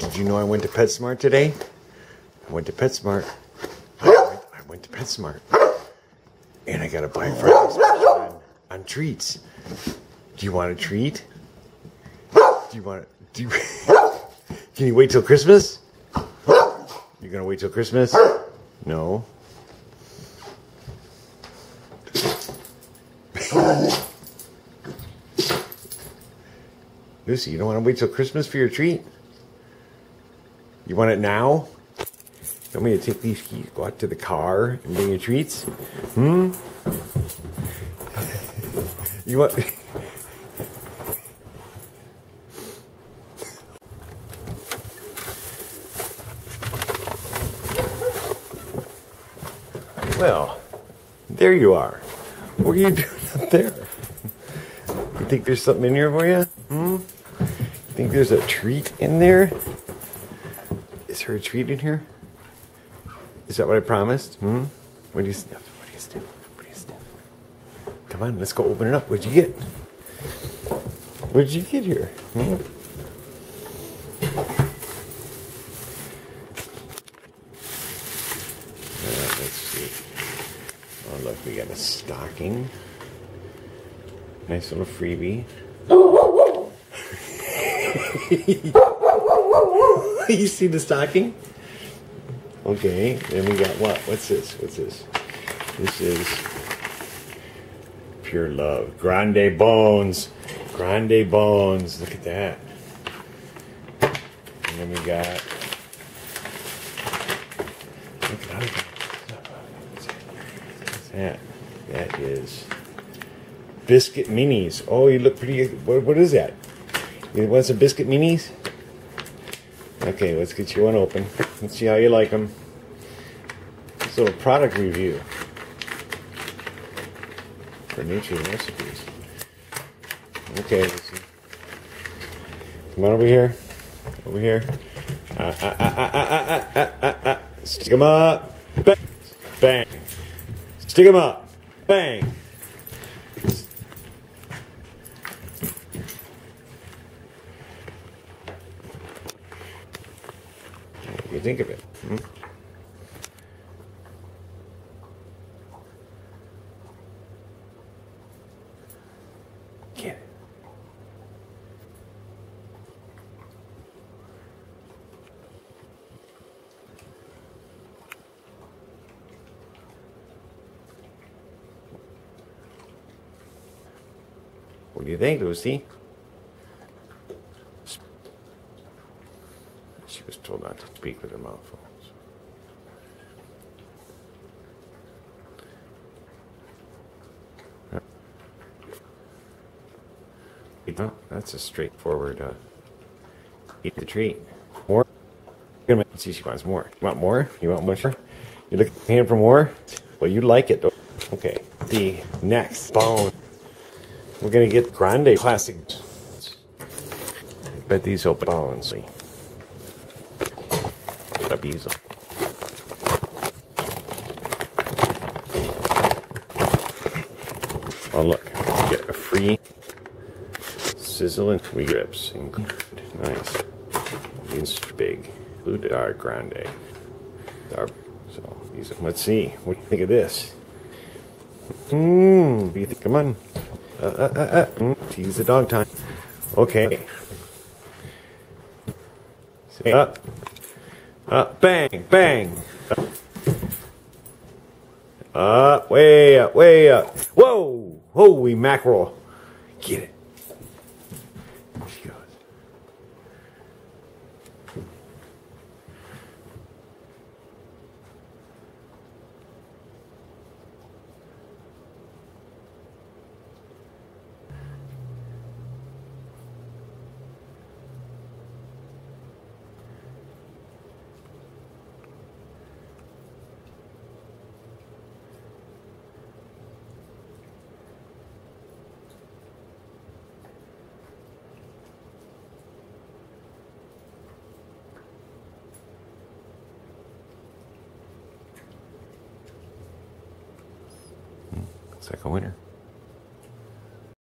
Did you know I went to PetSmart today? I went to PetSmart. I went, I went to PetSmart. And I got a Black Friday special on, on treats. Do you want a treat? Do you want do you, Can you wait till Christmas? You're gonna wait till Christmas? No. Lucy, you don't want to wait till Christmas for your treat? You want it now? You want me to take these keys, go out to the car, and bring your treats? Hmm? You want. Well, there you are. What are you doing up there? You think there's something in here for you? Hmm? You think there's a treat in there? Is there a treat in here? Is that what I promised? Hmm? What do you sniff? What do you sniff? What do you sniff? Come on, let's go open it up. What'd you get? What did you get here? Hmm? Uh, let's see. Oh, look, we got a stocking. Nice little freebie. you see the stocking? Okay, then we got what? What's this? What's this? This is Pur Luv. Grande Bones. Grande Bones. Look at that. And then we got. Look at that. What's that? That is biscuit minis. Oh, you look pretty. What, what is that? You want some biscuit minis? Okay, let's get you one open. Let's see how you like them. This little product review for Nature's Recipes. Okay, Come on over here. Over here. Uh, uh, uh, uh, uh, uh, uh, uh. Stick them up. Bang. Bang. Stick them up. Bang. You think of it? Hmm? What do you think, Lucy? She was told not to speak with their mouth full. Oh, that's a straightforward uh, eat the treat. More? Gonna make see she wants more. You want more? You want more? You look looking for more? Well, you like it. Okay. The next bone. We're gonna get grande classic. Bet these open bones. Oh look, get a free sizzling wheat grips. Nice. It's big. Included our grande. Our, so. Let's see. What do you think of this? Mmm. Do you think? Come on. Uh, uh, uh, uh. Mm, tease the dog time. Okay. Up. Up. Bang. Bang. Up. Way up. Way up. Whoa. Holy mackerel. Get it. Like a winner.